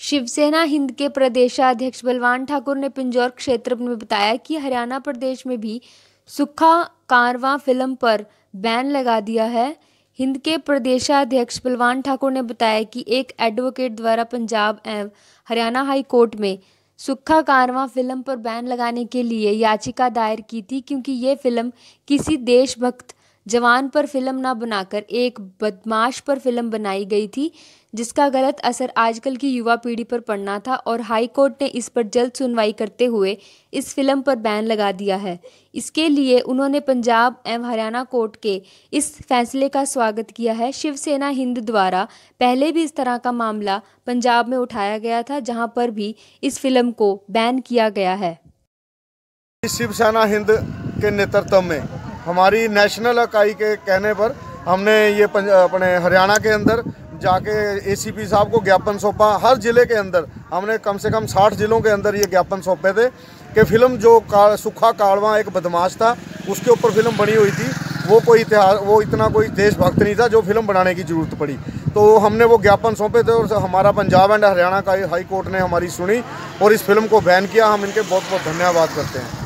शिवसेना हिंद के प्रदेशाध्यक्ष बलवान ठाकुर ने पिंजौर क्षेत्र में बताया कि हरियाणा प्रदेश में भी सुखा कारवां फ़िल्म पर बैन लगा दिया है। हिंद के प्रदेशाध्यक्ष बलवान ठाकुर ने बताया कि एक एडवोकेट द्वारा पंजाब एवं हरियाणा हाई कोर्ट में सुखा कारवां फ़िल्म पर बैन लगाने के लिए याचिका दायर की थी, क्योंकि ये फ़िल्म किसी देशभक्त जवान पर फ़िल्म न बनाकर, एक बदमाश पर फ़िल्म बनाई गई थी, जिसका गलत असर आजकल की युवा पीढ़ी पर पड़ना था और हाई कोर्ट ने इस पर जल्द सुनवाई करते हुए इस फ़िल्म पर बैन लगा दिया है। इसके लिए उन्होंने पंजाब एवं हरियाणा कोर्ट के इस फैसले का स्वागत किया है। शिवसेना हिंद द्वारा पहले भी इस तरह का मामला पंजाब में उठाया गया था, जहाँ पर भी इस फ़िल्म को बैन किया गया है। शिवसेना हिंद के नेतृत्व में हमारी नेशनल इकाई के कहने पर हमने ये अपने हरियाणा के अंदर जाके एसीपी साहब को ज्ञापन सौंपा। हर ज़िले के अंदर हमने कम से कम 60 ज़िलों के अंदर ये ज्ञापन सौंपे थे कि फ़िल्म जो का, सुखा काड़वा एक बदमाश था उसके ऊपर फ़िल्म बनी हुई थी। वो कोई इतिहास वो इतना कोई देशभक्त नहीं था जो फ़िल्म बनाने की ज़रूरत पड़ी। तो हमने वो ज्ञापन सौंपे थे और हमारा पंजाब एंड हरियाणा का हाई कोर्ट ने हमारी सुनी और इस फ़िल्म को बैन किया। हम इनके बहुत बहुत धन्यवाद करते हैं।